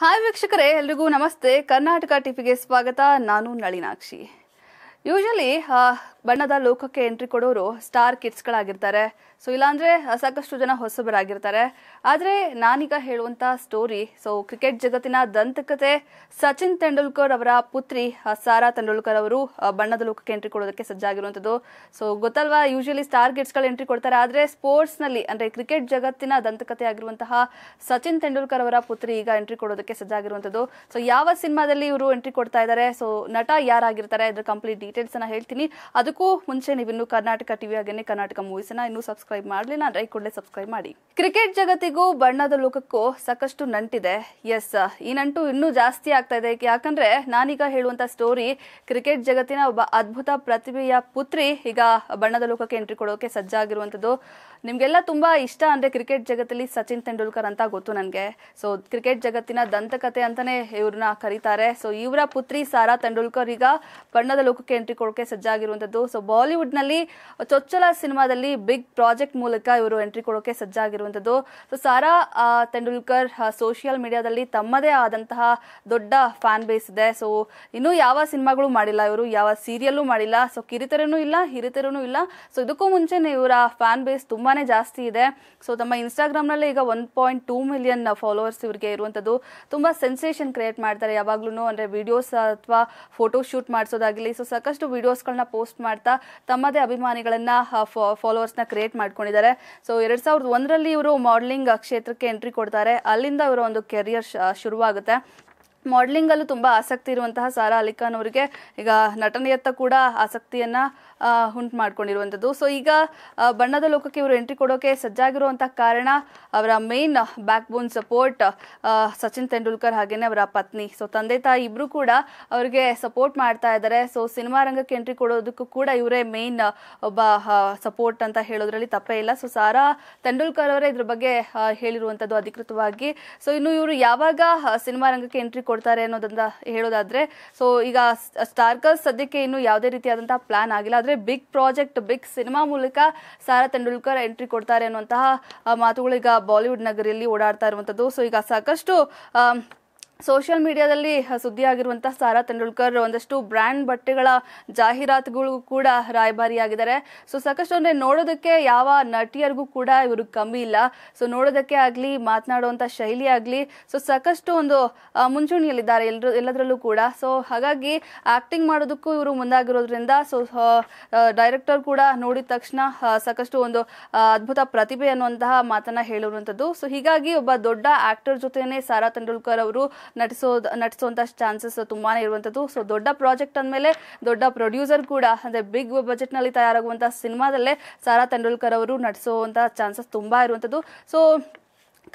Hi ವೀಕ್ಷಕರೇ ಎಲ್ರಿಗೂ ನಮಸ್ತೆ. ಕರ್ನಾಟಕ ಟಿವಿಗೆ ಸ್ವಾಗತ. ನಾನು ನಳಿನಾಕ್ಷಿ. ಯೂಶಲಿ ಬಣ್ಣದ ಲೋಕಕ್ಕೆ ಎಂಟ್ರಿ ಕೊಡೋರು ಸ್ಟಾರ್ ಕಿಡ್ಸ್ಗಳಾಗಿರ್ತಾರೆ ಸೊ ಇಲ್ಲಾಂದ್ರೆ ಸಾಕಷ್ಟು ಜನ ಹೊಸಬರಾಗಿರ್ತಾರೆ. ಆದರೆ, ನಾನೀಗ ಹೇಳುವಂತ ಸ್ಟೋರಿ ಸೊ ಕ್ರಿಕೆಟ್ ಜಗತ್ತಿನ ದಂತಕತೆ, ಸಚಿನ್ ತೆಂಡೂಲ್ಕರ್ ಅವರ ಪುತ್ರಿ ಸಾರಾ ತೆಂಡೂಲ್ಕರ್ ಅವರು ಬಣ್ಣದ ಲೋಕಕ್ಕೆ ಎಂಟ್ರಿ ಕೊಡೋದಕ್ಕೆ ಸಜ್ಜಾಗಿರುವಂಥದ್ದು. ಸೊ ಗೊತ್ತಲ್ವಾ ಯೂಶಲಿ ಸ್ಟಾರ್ ಕಿಡ್ಸ್ಗಳು ಎಂಟ್ರಿ ಕೊಡ್ತಾರೆ. ಆದರೆ ಸ್ಪೋರ್ಟ್ಸ್ನಲ್ಲಿ ಅಂದರೆ ಕ್ರಿಕೆಟ್ ಜಗತ್ತಿನ ದಂತಕತೆ ಆಗಿರುವಂತಹ ಸಚಿನ್ ತೆಂಡೂಲ್ಕರ್ ಅವರ ಪುತ್ರಿ ಈಗ ಎಂಟ್ರಿ ಕೊಡೋದಕ್ಕೆ ಸಜ್ಜಾಗಿರುವಂಥದ್ದು. ಸೊ ಯಾವ ಸಿನಿಮಾದಲ್ಲಿ ಇವರು ಎಂಟ್ರಿ ಕೊಡ್ತಾ ಇದ್ದಾರೆ ಸೊ ನಟ ಯಾರಾಗಿರ್ತಾರೆ? ಇದರ ಕಂಪ್ಲೀಟ್ ಅನ್ನ ಹೇಳ್ತೀನಿ. ಅದಕ್ಕೂ ಮುಂಚೆ ನೀವು ಇನ್ನು ಕರ್ನಾಟಕ ಟಿವಿ ಹಾಗೇನೆ ಕರ್ನಾಟಕ ಮೂವೀಸ್ ಅನ್ನ ಇನ್ನೂ ಸಬ್ಸ್ಕ್ರೈಬ್ ಮಾಡಲಿಲ್ಲ ಅಂದ್ರೆ ಈ ಕೂಡಲೇ ಸಬ್ಸ್ಕ್ರೈಬ್ ಮಾಡಿ. ಕ್ರಿಕೆಟ್ ಜಗತ್ತಿಗೂ ಬಣ್ಣದ ಲೋಕಕ್ಕೂ ಸಾಕಷ್ಟು ನಂಟಿದೆ. ಎಸ್ ಈ ನಂಟು ಇನ್ನೂ ಜಾಸ್ತಿ ಆಗ್ತಾ ಇದೆ. ಯಾಕಂದ್ರೆ ನಾನೀಗ ಹೇಳುವಂತ ಸ್ಟೋರಿ ಕ್ರಿಕೆಟ್ ಜಗತ್ತಿನ ಒಬ್ಬ ಅದ್ಭುತ ಪ್ರತಿಭೆಯ ಪುತ್ರಿ ಈಗ ಬಣ್ಣದ ಲೋಕಕ್ಕೆ ಎಂಟ್ರಿ ಕೊಡೋಕೆ ಸಜ್ಜಾಗಿರುವಂತದ್ದು. ನಿಮ್ಗೆಲ್ಲ ತುಂಬಾ ಇಷ್ಟ ಅಂದ್ರೆ ಕ್ರಿಕೆಟ್ ಜಗತ್ತಲ್ಲಿ ಸಚಿನ್ ತೆಂಡೂಲ್ಕರ್ ಅಂತ ಗೊತ್ತು ನನಗೆ. ಸೊ ಕ್ರಿಕೆಟ್ ಜಗತ್ತಿನ ದಂತಕತೆ ಅಂತಾನೆ ಇವ್ರನ್ನ ಕರೀತಾರೆ. ಸೊ ಇವರ ಪುತ್ರಿ ಸಾರಾ ತೆಂಡೂಲ್ಕರ್ ಈಗ ಬಣ್ಣದ ಲೋಕಕ್ಕೆ ಎಂಟ್ರಿ ಕೊಡೋಕೆ ಸಜ್ಜಾಗಿರುವಂಥದ್ದು ಸೊ ಬಾಲಿವುಡ್ನಲ್ಲಿ ಚೊಚ್ಚಲ ಸಿನಿಮಾದಲ್ಲಿ ಬಿಗ್ ಪ್ರಾಜೆಕ್ಟ್ ಮೂಲಕ ಇವರು ಎಂಟ್ರಿ ಕೊಡೋಕೆ ಸಜ್ಜಾಗಿರುವಂಥದ್ದು ಸೊ ಸಾರಾ ತೆಂಡೂಲ್ಕರ್ ಸೋಷಿಯಲ್ ಮೀಡಿಯಾದಲ್ಲಿ ತಮ್ಮದೇ ಆದಂತಹ ದೊಡ್ಡ ಫ್ಯಾನ್ ಬೇಸ್ ಇದೆ. ಸೊ ಇನ್ನೂ ಯಾವ ಸಿನಿಮಾಗಳು ಮಾಡಿಲ್ಲ ಇವರು, ಯಾವ ಸೀರಿಯಲ್ಲೂ ಮಾಡಿಲ್ಲ. ಸೊ ಕಿರಿತೆರನೂ ಇಲ್ಲ ಹಿರಿತೆರನೂ ಇಲ್ಲ. ಸೊ ಇದಕ್ಕೂ ಮುಂಚೆನೆ ಇವರ ಫ್ಯಾನ್ ಬೇಸ್ ತುಂಬಾನೇ ಜಾಸ್ತಿ ಇದೆ. ಸೊ ತಮ್ಮ ಇನ್ಸ್ಟಾಗ್ರಾಮ್ನಲ್ಲಿ ಈಗ one point two million followers ಇವರಿಗೆ ಇರುವಂತದ್ದು. ತುಂಬಾ ಸೆನ್ಸೇಷನ್ ಕ್ರಿಯೇಟ್ ಮಾಡ್ತಾರೆ ಯಾವಾಗ್ಲೂ ಅಂದ್ರೆ ವಿಡಿಯೋಸ್ ಅಥವಾ ಫೋಟೋ ಶೂಟ್ ಮಾಡಿಸೋದಾಗಲಿ ಸೊ ಸಾಕಷ್ಟು ವಿಡಿಯೋಸ್ಗಳನ್ನ ಪೋಸ್ಟ್ ಮಾಡ್ತಾ ತಮ್ಮದೇ ಅಭಿಮಾನಿಗಳನ್ನ ಫಾಲೋವರ್ಸ್ನ ಕ್ರಿಯೇಟ್ ಮಾಡ್ಕೊಂಡಿದ್ದಾರೆ. ಸೊ, ಎರಡ್ ಸಾವಿರದ ಒಂದರಲ್ಲಿ ಇವರು ಮಾಡಲಿಂಗ್ ಕ್ಷೇತ್ರಕ್ಕೆ ಎಂಟ್ರಿ ಕೊಡ್ತಾರೆ. ಅಲ್ಲಿಂದ ಇವರ ಒಂದು ಕೆರಿಯರ್ ಶುರುವಾಗುತ್ತೆ. ಮಾಡೆಲಿಂಗ್ ಅಲ್ಲೂ ತುಂಬಾ ಆಸಕ್ತಿ ಇರುವಂತಹ ಸಾರಾ ಅಲಿಖಾನ್ ಅವರಿಗೆ ಈಗ ನಟನೆಯತ್ತ ಕೂಡ ಆಸಕ್ತಿಯನ್ನ ಉಂಟು ಮಾಡ್ಕೊಂಡಿರುವಂಥದ್ದು ಸೊ ಈಗ ಬಣ್ಣದ ಲೋಕಕ್ಕೆ ಇವರು ಎಂಟ್ರಿ ಕೊಡೋಕೆ ಸಜ್ಜಾಗಿರುವಂತಹ ಕಾರಣ ಅವರ main backbone support Sachin Tendulkar ಹಾಗೇನೆ ಅವರ ಪತ್ನಿ. ಸೊ ತಂದೆ ತಾಯಿ ಇಬ್ರು ಕೂಡ ಅವರಿಗೆ ಸಪೋರ್ಟ್ ಮಾಡ್ತಾ ಇದ್ದಾರೆ. ಸೊ ಸಿನಿಮಾ ರಂಗಕ್ಕೆ ಎಂಟ್ರಿ ಕೊಡೋದಕ್ಕೂ ಕೂಡ ಇವರೇ ಮೇನ್ ಒಬ್ಬ ಸಪೋರ್ಟ್ ಅಂತ ಹೇಳೋದ್ರಲ್ಲಿ ತಪ್ಪೇ ಇಲ್ಲ. ಸೊ ಸಾರಾ ತೆಂಡೂಲ್ಕರ್ ಅವರೇ ಇದ್ರ ಬಗ್ಗೆ ಹೇಳಿರುವಂತದ್ದು ಅಧಿಕೃತವಾಗಿ. ಸೊ ಇನ್ನು ಇವರು ಯಾವಾಗ ಸಿನಿಮಾ ರಂಗಕ್ಕೆ ಎಂಟ್ರಿ ಕೊಡ್ತಾರೆ ಅನ್ನೋದನ್ನ ಹೇಳೋದಾದ್ರೆ ಸೊ ಈಗ ಸ್ಟಾರ್ಕರ್ಸ್ ಸದ್ಯಕ್ಕೆ ಇನ್ನು ಯಾವುದೇ ರೀತಿಯಾದಂತಹ ಪ್ಲಾನ್ ಆಗಿಲ್ಲ. ಆದ್ರೆ ಬಿಗ್ ಪ್ರಾಜೆಕ್ಟ್ ಬಿಗ್ ಸಿನಿಮಾ ಮೂಲಕ ಸಾರಾ ತೆಂಡೂಲ್ಕರ್ ಎಂಟ್ರಿ ಕೊಡ್ತಾರೆ ಅನ್ನುವಂತಹ ಮಾತುಗಳು ಈಗ ಬಾಲಿವುಡ್ ನಗರಿಯಲ್ಲಿ ಓಡಾಡ್ತಾ ಇರುವಂತದ್ದು. ಸೊ ಈಗ ಸಾಕಷ್ಟು ಸೋಷಿಯಲ್ ಮೀಡಿಯಾದಲ್ಲಿ ಸುದ್ದಿಯಾಗಿರುವಂಥ ಸಾರಾ ತೆಂಡೂಲ್ಕರ್ ಒಂದಷ್ಟು ಬ್ರ್ಯಾಂಡ್ ಬಟ್ಟೆಗಳ ಜಾಹೀರಾತುಗಳಿಗೂ ಕೂಡ ರಾಯಭಾರಿಯಾಗಿದ್ದಾರೆ. ಸೊ, ಸಾಕಷ್ಟು ಅಂದರೆ ನೋಡೋದಕ್ಕೆ ಯಾವ ನಟಿಯರಿಗೂ ಕೂಡ ಇವರು ಕಮ್ಮಿ ಇಲ್ಲ. ಸೊ, ನೋಡೋದಕ್ಕೆ ಆಗಲಿ ಮಾತನಾಡುವಂಥ ಶೈಲಿ ಆಗಲಿ, ಸೊ, ಸಾಕಷ್ಟು ಒಂದು ಮುಂಚೂಣಿಯಲ್ಲಿದ್ದಾರೆ ಎಲ್ಲರೂ ಎಲ್ಲದರಲ್ಲೂ ಕೂಡ. ಸೊ, ಹಾಗಾಗಿ ಆಕ್ಟಿಂಗ್ ಮಾಡೋದಕ್ಕೂ ಇವರು ಮುಂದಾಗಿರೋದ್ರಿಂದ, ಸೊ ಡೈರೆಕ್ಟರ್ ಕೂಡ ನೋಡಿದ ತಕ್ಷಣ ಸಾಕಷ್ಟು ಒಂದು ಅದ್ಭುತ ಪ್ರತಿಭೆ ಅನ್ನುವಂತಹ ಮಾತನ್ನು ಹೇಳಿರುವಂತದ್ದು ಸೊ, ಹೀಗಾಗಿ ಒಬ್ಬ ದೊಡ್ಡ ಆಕ್ಟರ್ ಜೊತೆನೆ ಸಾರಾ ತೆಂಡೂಲ್ಕರ್ ಅವರು ನಟಿಸೋದ್ ನಟಿಸುವಂತ ಚಾನ್ಸಸ್ ತುಂಬಾನೇ ಇರುವಂಥದ್ದು. ಸೊ ದೊಡ್ಡ ಪ್ರಾಜೆಕ್ಟ್ ಅಂದಮೇಲೆ ದೊಡ್ಡ ಪ್ರೊಡ್ಯೂಸರ್ ಕೂಡ, ಅಂದ್ರೆ ಬಿಗ್ ಬಜೆಟ್ನಲ್ಲಿ ತಯಾರಾಗುವಂತಹ ಸಿನಿಮಾದಲ್ಲೇ ಸಾರಾ ತೆಂಡೂಲ್ಕರ್ ಅವರು ನಟಿಸುವಂತ ಚಾನ್ಸಸ್ ತುಂಬಾ ಇರುವಂಥದ್ದು. ಸೊ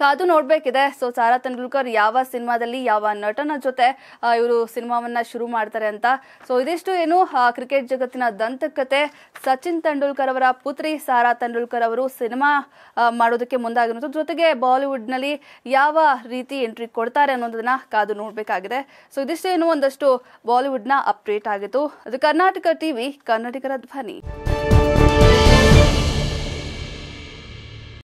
ಕಾದು ನೋಡ್ಬೇಕಿದೆ. ಸೊ ಸಾರಾ ತೆಂಡೂಲ್ಕರ್ ಯಾವ ಸಿನಿಮಾದಲ್ಲಿ ಯಾವ ನಟನ ಜೊತೆ ಇವರು ಸಿನಿಮಾವನ್ನ ಶುರು ಮಾಡ್ತಾರೆ ಅಂತ. ಸೊ ಇದಿಷ್ಟು ಏನು ಕ್ರಿಕೆಟ್ ಜಗತ್ತಿನ ದಂತಕತೆ. ಸಚಿನ್ ತೆಂಡೂಲ್ಕರ್ ಅವರ ಪುತ್ರಿ ಸಾರಾ ತೆಂಡೂಲ್ಕರ್ ಅವರು ಸಿನಿಮಾ ಮಾಡೋದಕ್ಕೆ ಮುಂದಾಗಿರೋದು. ಜೊತೆಗೆ ಬಾಲಿವುಡ್ನಲ್ಲಿ ಯಾವ ರೀತಿ ಎಂಟ್ರಿ ಕೊಡ್ತಾರೆ ಅನ್ನೋದನ್ನ ಕಾದು ನೋಡ್ಬೇಕಾಗಿದೆ. ಸೊ ಇದಿಷ್ಟು ಏನು, ಒಂದಷ್ಟು ಬಾಲಿವುಡ್ನ ಅಪ್ಡೇಟ್ ಆಗಿತ್ತು. ಅದು ಕರ್ನಾಟಕ ಟಿವಿ, ಕನ್ನಡಿಗರ ಧ್ವನಿ.